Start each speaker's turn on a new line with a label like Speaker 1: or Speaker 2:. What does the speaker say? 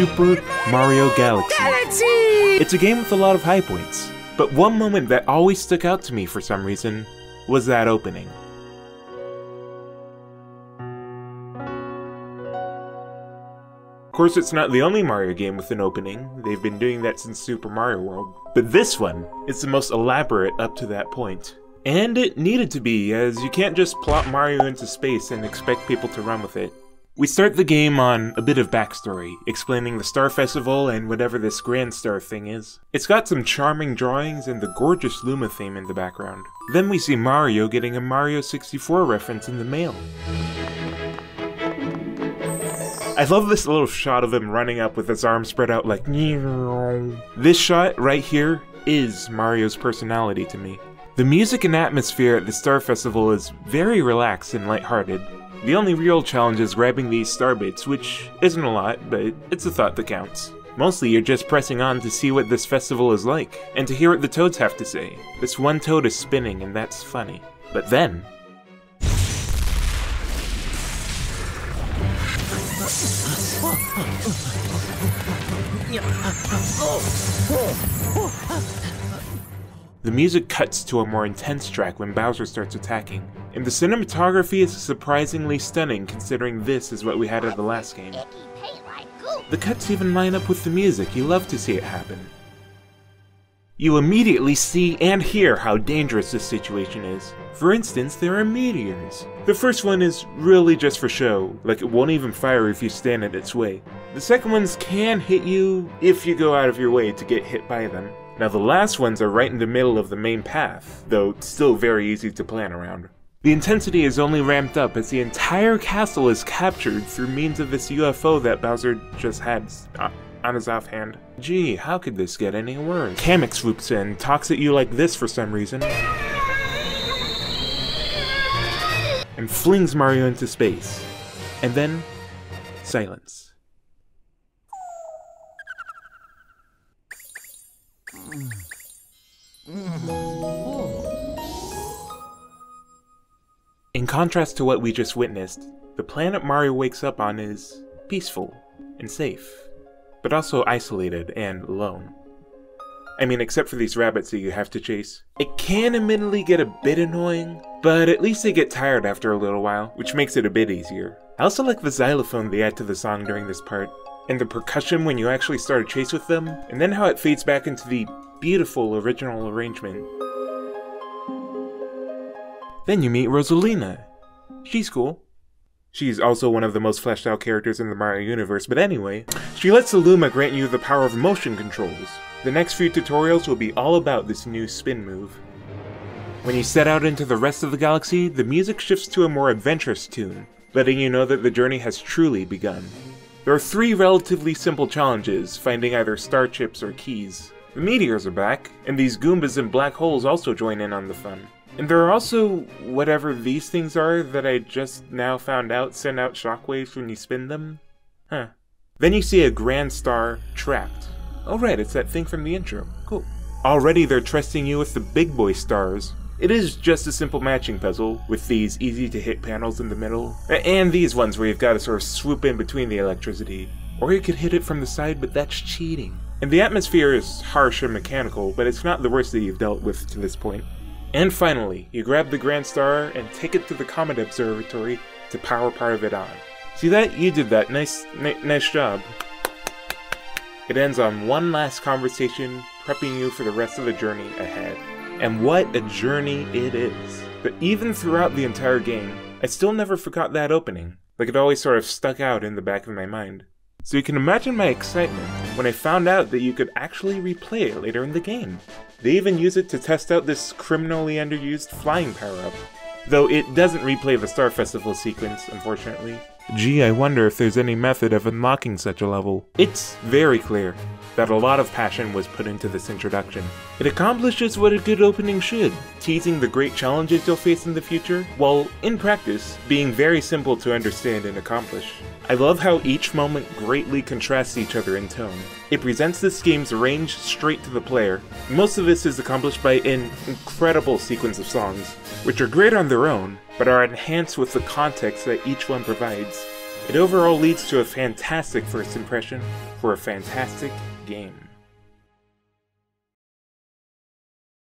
Speaker 1: Super Mario Galaxy.
Speaker 2: Galaxy!
Speaker 1: It's a game with a lot of high points, but one moment that always stuck out to me for some reason was that opening. Of course, it's not the only Mario game with an opening, they've been doing that since Super Mario World, but this one is the most elaborate up to that point. And it needed to be, as you can't just plop Mario into space and expect people to run with it. We start the game on a bit of backstory, explaining the Star Festival and whatever this Grand Star thing is. It's got some charming drawings and the gorgeous Luma theme in the background. Then we see Mario getting a Mario 64 reference in the mail. I love this little shot of him running up with his arms spread out like This shot right here is Mario's personality to me. The music and atmosphere at the Star Festival is very relaxed and lighthearted. The only real challenge is grabbing these star bits, which isn't a lot, but it's a thought that counts. Mostly you're just pressing on to see what this festival is like, and to hear what the toads have to say. This one toad is spinning and that's funny. But then, The music cuts to a more intense track when Bowser starts attacking, and the cinematography is surprisingly stunning considering this is what we had at the last game. The cuts even line up with the music, you love to see it happen. You immediately see and hear how dangerous this situation is. For instance, there are meteors. The first one is really just for show, like it won't even fire if you stand in its way. The second ones can hit you if you go out of your way to get hit by them. Now the last ones are right in the middle of the main path, though still very easy to plan around. The intensity is only ramped up as the entire castle is captured through means of this UFO that Bowser just had uh, on his offhand. Gee, how could this get any worse? Kamek swoops in, talks at you like this for some reason, and flings Mario into space. And then, silence. In contrast to what we just witnessed, the planet Mario wakes up on is peaceful and safe, but also isolated and alone. I mean, except for these rabbits that you have to chase. It can admittedly get a bit annoying, but at least they get tired after a little while, which makes it a bit easier. I also like the xylophone they add to the song during this part, and the percussion when you actually start a chase with them, and then how it fades back into the beautiful original arrangement. Then you meet Rosalina. She's cool. She's also one of the most fleshed out characters in the Mario universe, but anyway, she lets the Luma grant you the power of motion controls. The next few tutorials will be all about this new spin move. When you set out into the rest of the galaxy, the music shifts to a more adventurous tune, letting you know that the journey has truly begun. There are three relatively simple challenges, finding either star chips or keys. The meteors are back, and these Goombas and black holes also join in on the fun. And there are also whatever these things are that I just now found out send out shockwaves when you spin them. Huh. Then you see a grand star trapped. Oh right, it's that thing from the intro. Cool. Already they're trusting you with the big boy stars. It is just a simple matching puzzle, with these easy to hit panels in the middle, and these ones where you've got to sort of swoop in between the electricity. Or you could hit it from the side, but that's cheating. And the atmosphere is harsh and mechanical, but it's not the worst that you've dealt with to this point. And finally, you grab the Grand Star and take it to the Comet Observatory to power part of it on. See that? You did that. Nice, nice job. It ends on one last conversation, prepping you for the rest of the journey ahead. And what a journey it is. But even throughout the entire game, I still never forgot that opening. Like it always sort of stuck out in the back of my mind. So you can imagine my excitement when I found out that you could actually replay it later in the game. They even use it to test out this criminally underused flying power-up. Though it doesn't replay the Star Festival sequence, unfortunately. Gee, I wonder if there's any method of unlocking such a level. It's very clear that a lot of passion was put into this introduction. It accomplishes what a good opening should, teasing the great challenges you'll face in the future, while, in practice, being very simple to understand and accomplish. I love how each moment greatly contrasts each other in tone. It presents this game's range straight to the player. Most of this is accomplished by an incredible sequence of songs, which are great on their own, but are enhanced with the context that each one provides. It overall leads to a fantastic first impression for a fantastic game.